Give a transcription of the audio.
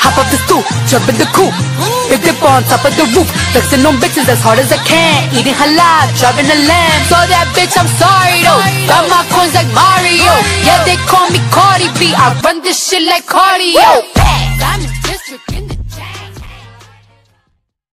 hop up the stoop, jump in the coupe. Big dip on top of the roof, flexing on bitches as hard as I can. Eating halal, driving a lamb. So that bitch, I'm sorry though. Got my coins like Mario. Yeah, they call me Cardi B. I run this shit like cardio.